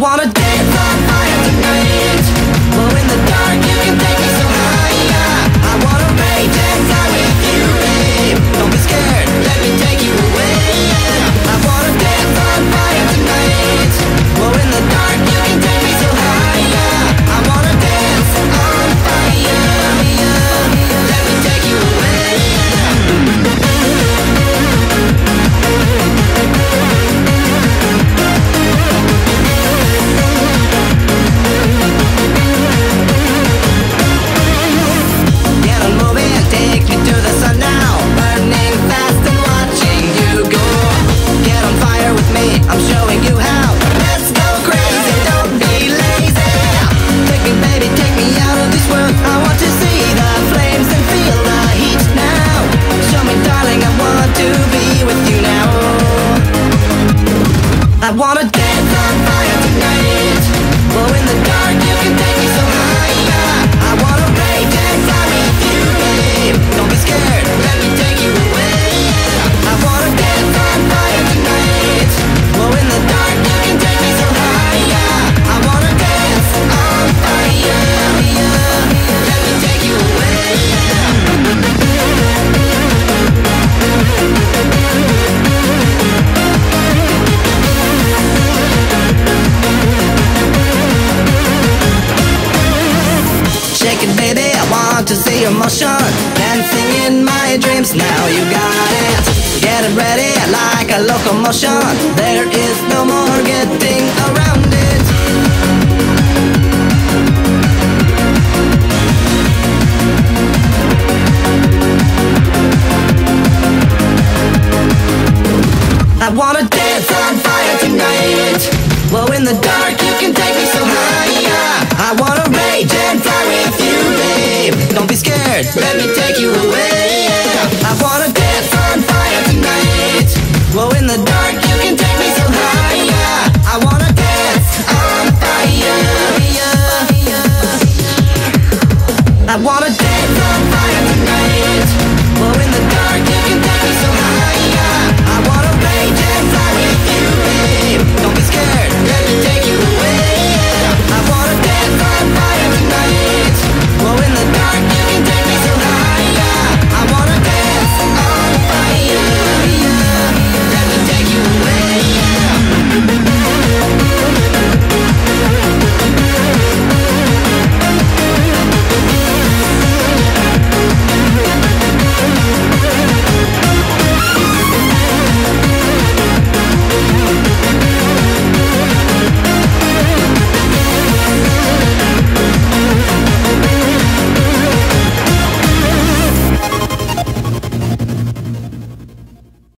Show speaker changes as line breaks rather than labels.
wanna dance on fire tonight. Well, in the dark, you can think. I wanna dance on fire tonight. Blowing the dark. baby, I want to see emotion Dancing in my dreams, now you got it. Get it ready like a locomotion. There is no more getting around it. I wanna dance on fire tonight. Well, in the dark, you can take me so high. I wanna rage and fly with you. the fire tonight We're in the dark, you can take me so high, yeah